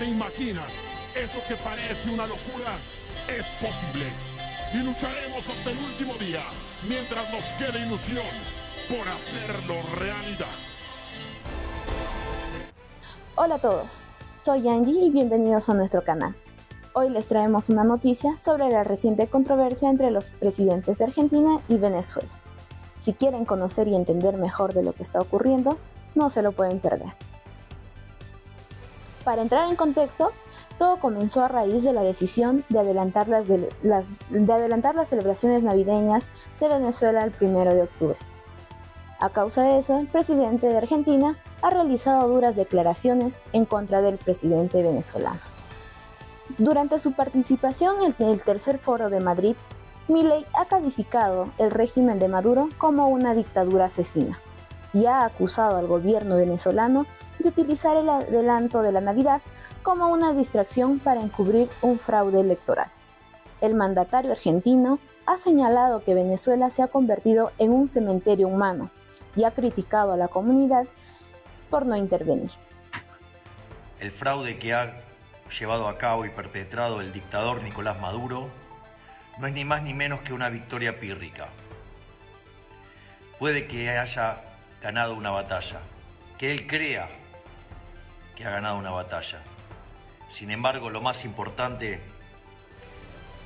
te imaginas, eso que parece una locura, es posible. Y lucharemos hasta el último día, mientras nos quede ilusión, por hacerlo realidad. Hola a todos, soy Angie y bienvenidos a nuestro canal. Hoy les traemos una noticia sobre la reciente controversia entre los presidentes de Argentina y Venezuela. Si quieren conocer y entender mejor de lo que está ocurriendo, no se lo pueden perder. Para entrar en contexto, todo comenzó a raíz de la decisión de adelantar las, celebraciones navideñas de Venezuela el 1 de octubre. A causa de eso, el presidente de Argentina ha realizado duras declaraciones en contra del presidente venezolano. Durante su participación en el tercer foro de Madrid, Milei ha calificado el régimen de Maduro como una dictadura asesina y ha acusado al gobierno venezolano de utilizar el adelanto de la Navidad como una distracción para encubrir un fraude electoral. El mandatario argentino ha señalado que Venezuela se ha convertido en un cementerio humano y ha criticado a la comunidad por no intervenir. El fraude que ha llevado a cabo y perpetrado el dictador Nicolás Maduro no es ni más ni menos que una victoria pírrica. Puede que haya ganado una batalla, que él crea que ha ganado una batalla. Sin embargo, lo más importante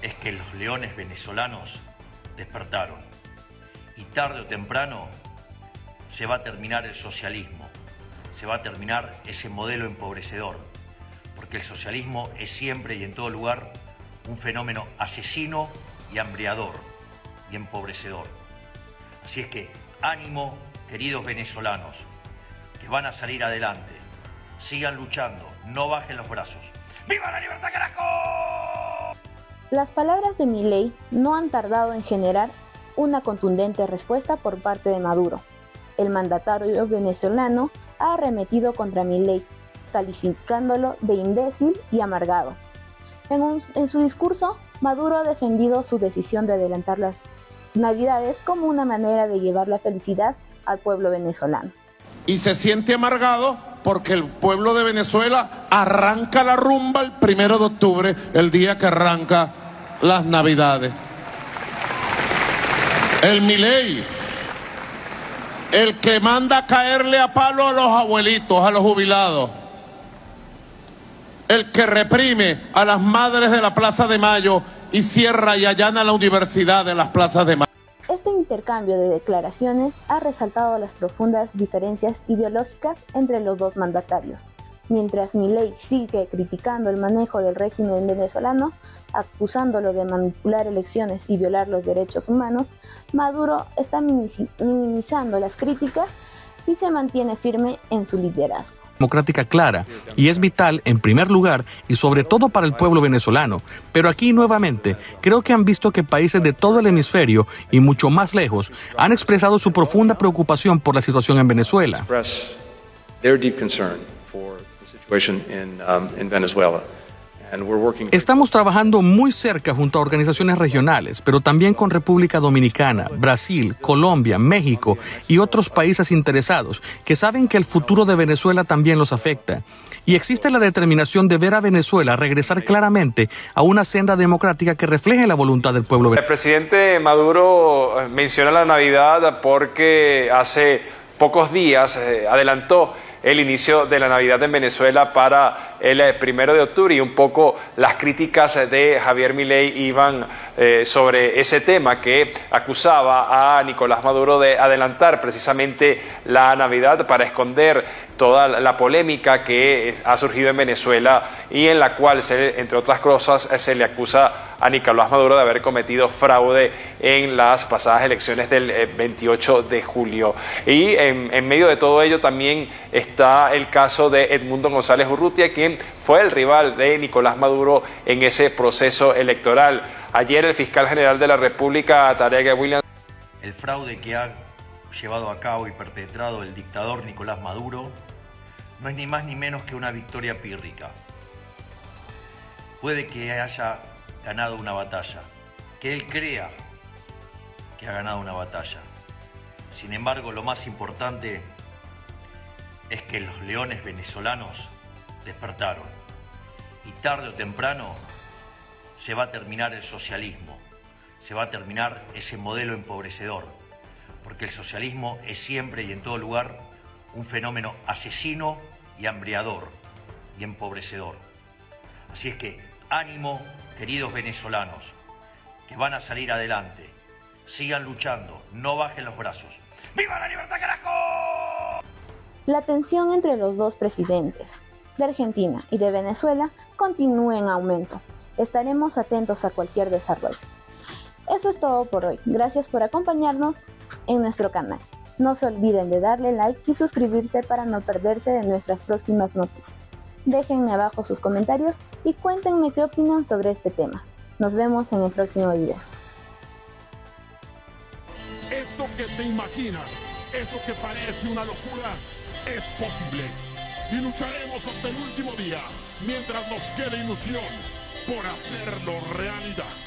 es que los leones venezolanos despertaron y tarde o temprano se va a terminar el socialismo, se va a terminar ese modelo empobrecedor porque el socialismo es siempre y en todo lugar un fenómeno asesino y hambriador y empobrecedor. Así es que ánimo, queridos venezolanos, que van a salir adelante, sigan luchando, no bajen los brazos. ¡Viva la libertad, carajo! Las palabras de Milei no han tardado en generar una contundente respuesta por parte de Maduro. El mandatario venezolano ha arremetido contra Milei calificándolo de imbécil y amargado. En, su discurso, Maduro ha defendido su decisión de adelantar las Navidades como una manera de llevar la felicidad al pueblo venezolano. Y se siente amargado porque el pueblo de Venezuela arranca la rumba el primero de octubre, el día que arranca las Navidades. El Milei, el que manda caerle a palo a los abuelitos, a los jubilados el que reprime a las madres de la Plaza de Mayo y cierra y allana la universidad de las plazas de Mayo. Intercambio de declaraciones ha resaltado las profundas diferencias ideológicas entre los dos mandatarios. Mientras Milei sigue criticando el manejo del régimen venezolano, acusándolo de manipular elecciones y violar los derechos humanos, Maduro está minimizando las críticas y se mantiene firme en su liderazgo democrática clara y es vital en primer lugar y sobre todo para el pueblo venezolano. Pero aquí nuevamente creo que han visto que países de todo el hemisferio y mucho más lejos han expresado su profunda preocupación por la situación en Venezuela. Estamos trabajando muy cerca junto a organizaciones regionales, pero también con República Dominicana, Brasil, Colombia, México y otros países interesados que saben que el futuro de Venezuela también los afecta. Y existe la determinación de ver a Venezuela regresar claramente a una senda democrática que refleje la voluntad del pueblo venezolano. El presidente Maduro eh, menciona la Navidad porque hace pocos días eh, adelantó el inicio de la Navidad en Venezuela para el eh, primero de octubre y un poco las críticas de Javier Milei iban eh, sobre ese tema que acusaba a Nicolás Maduro de adelantar precisamente la Navidad para esconder toda la polémica que ha surgido en Venezuela y en la cual, se, entre otras cosas, se le acusa a Nicolás Maduro de haber cometido fraude en las pasadas elecciones del 28 eh, de julio. Y en, medio de todo ello también está el caso de Edmundo González Urrutia, quien fue el rival de Nicolás Maduro en ese proceso electoral. Ayer el fiscal general de la República, Tarek Williams... El fraude que ha llevado a cabo y perpetrado el dictador Nicolás Maduro no es ni más ni menos que una victoria pírrica. Puede que haya ganado una batalla, que él crea que ha ganado una batalla. Sin embargo, lo más importante es que los leones venezolanos despertaron y tarde o temprano se va a terminar el socialismo, se va a terminar ese modelo empobrecedor, porque el socialismo es siempre y en todo lugar un fenómeno asesino y hambriador y empobrecedor. Así es que ánimo, queridos venezolanos, que van a salir adelante, sigan luchando, no bajen los brazos. ¡Viva la libertad, carajo! La tensión entre los dos presidentes, de Argentina y de Venezuela, continúa en aumento. Estaremos atentos a cualquier desarrollo. Eso es todo por hoy. Gracias por acompañarnos en nuestro canal. No se olviden de darle like y suscribirse para no perderse de nuestras próximas noticias. Déjenme abajo sus comentarios y cuéntenme qué opinan sobre este tema. Nos vemos en el próximo video. Eso que te imaginas, eso que parece una locura, es posible. Y lucharemos hasta el último día, mientras nos quede ilusión por hacerlo realidad.